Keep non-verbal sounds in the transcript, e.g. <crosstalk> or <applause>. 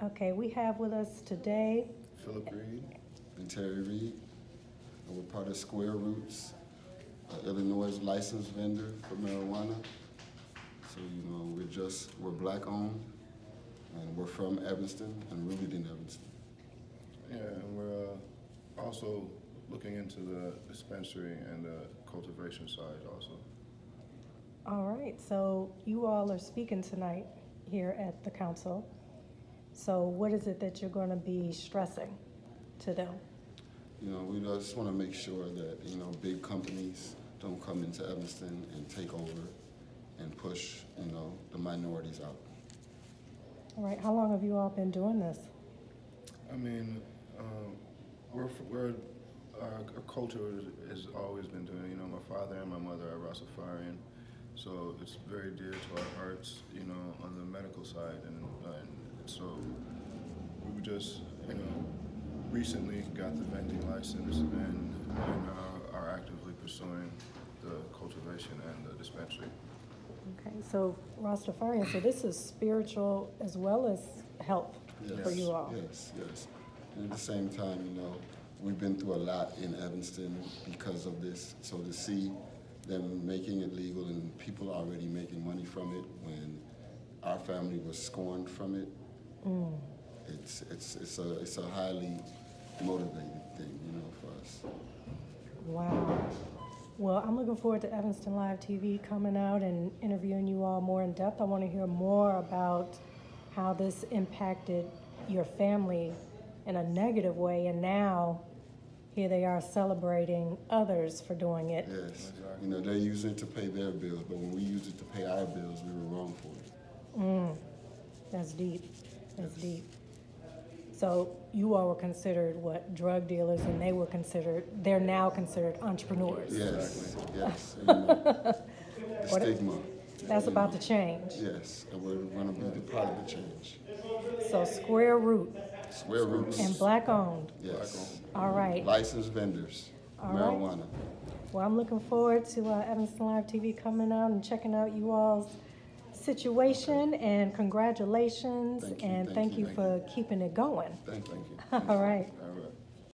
Okay, we have with us today, Philip Reed and Terry Reed. And we're part of Squarerootts, uh, Illinois licensed vendor for marijuana. So, you know, we're just, we're black owned and we're from Evanston and rooted in Evanston. Yeah, and we're uh, also looking into the dispensary and the cultivation side also. all right, so you all are speaking tonight here at the council. So what is it that you're gonna be stressing to them? You know, we just want to make sure that, you know, big companies don't come into Evanston and take over and push, you know, the minorities out. All right, how long have you all been doing this? I mean, um, we're, we're, our, our culture has always been doing it. You know, my father and my mother are Rastafarian, so it's very dear to our hearts, you know, on the medical side. And, and so we just, you know, recently got the vending license and, and uh, are actively pursuing the cultivation and the dispensary. Okay, so Rastafarian, so this is spiritual as well as health for Yes, you all? Yes, yes. And at the same time, you know, we've been through a lot in Evanston because of this. So to see them making it legal and people already making money from it when our family was scorned from it, Mm. it's it's it's a it's a highly motivated thing, you know, for us. Wow. Well, I'm looking forward to Evanston Live TV coming out and interviewing you all more in depth. I want to hear more about how this impacted your family in a negative way, and now here they are celebrating others for doing it. Yes. You know, they use it to pay their bills, but when we use it to pay our bills, we were wrong for it. Mm, that's deep. That's deep. So you all were considered what drug dealers, and they were considered. They're now considered entrepreneurs. Yes, yes. <laughs> The What- stigma. That's about to change. Yes, and we're gonna be the part of the change. So Square Root Squarerootts. and black owned. Yes. All right. Licensed vendors, All right. marijuana. Well, I'm looking forward to uh, Evanston Live TV coming out and checking out you all's situation. And congratulations, Thank you, and thank thank you, you thank for keeping it going. Thank you. <laughs> All right. All right.